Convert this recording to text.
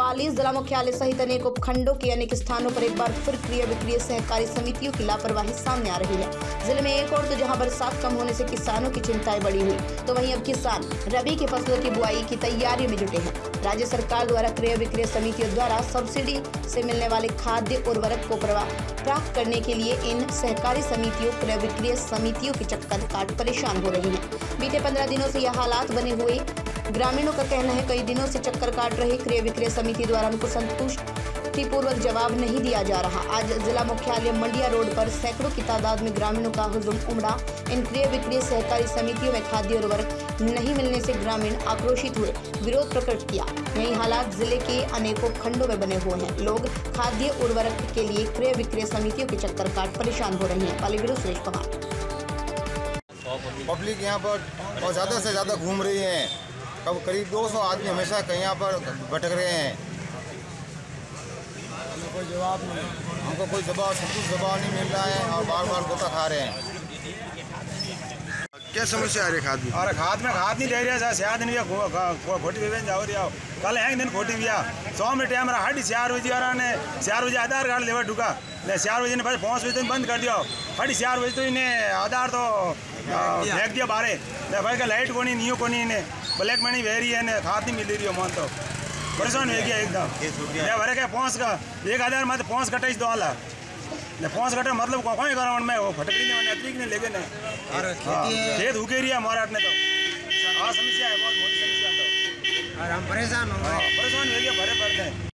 पाली जिला मुख्यालय सहित अनेक उपखंडों के अनेक स्थानों पर एक बार फिर क्रय विक्रय सहकारी समितियों की लापरवाही सामने आ रही है। ज़िले में एक और तो जहाँ बरसात कम होने से किसानों की चिंताएँ बढ़ी हुई। तो वहीं अब किसान रबी की फ़सलों की बुआई की तैयारी में जुटे हैं। राज्य सरकार द्वारा क्रय विक्रय समितियों द्वारा सब्सिडी से मिलने वाले खाद्य उर्वरक को प्राप्त करने के लिए इन सहकारी समितियों, क्रय विक्रय समितियों के चक्कर काट परेशान हो रही है। बीते पंद्रह दिनों से यह हालात बने हुए ग्रामीणों का कहना है, कई दिनों से चक्कर काट रहे क्रय विक्रय समिति द्वारा उनको संतुष्टिपूर्वक जवाब नहीं दिया जा रहा। आज जिला मुख्यालय मंडिया रोड पर सैकड़ों की तादाद में ग्रामीणों का हुजुम उमड़ा। इन क्रय विक्रय सहकारी समितियों में खाद्य उर्वरक नहीं मिलने से ग्रामीण आक्रोशित हुए, विरोध प्रकट किया। यही हालात ज़िले के अनेकों खंडों में बने हुए हैं। लोग खाद्य उर्वरक के लिए क्रय विक्रय समितियों के चक्कर काट परेशान हो रहे हैं। सुरेश कुमार पब्लिक यहाँ पर बहुत ज़्यादा से ज़्यादा घूम रही है। कब करीब 200 आदमी हमेशा कहीं यहाँ पर भटक रहे हैं। कोई जवाब नहीं। हमको कोई जवाब संतुष्ट जवाब नहीं मिल रहा है और बार बार गोता खा रहे हैं। क्या समस्या है रे खाद में? और खाद में खाद नहीं दे रहा सर सिया दिन खोटी भी जाओ रहा कल है दिन खोटी भी सौ में टाइम रहा हड्डी चार बजे और ने चार बजे आधार कार्ड लेवा ढुका ले चार बजे ने भाई पाँच बजे बंद कर दिया। हटी चार बजे तो इन्हें आधार तो फेंक दिया। बारे भाई का लाइट को नहीं नियो को नहीं इन्हें। ब्लैक मनी बह रही है ने खाद नहीं मिल रही हो मन तो। परेशान हो गया एकदम। मैं भरे क्या पहुँच का एक हज़ार मत पहुँच कटे दो आला ने पाँच कटा मतलब कौन ही ग्राउंड में? वो फटकी ने मैंने अतिरिक्त ने लेके ने? खेत उगे रही है हमारा ने तो। हाँ समस्या है बहुत मोटी समस्या तो। और हम परेशान हो गए। परेशान हो गया भरे हैं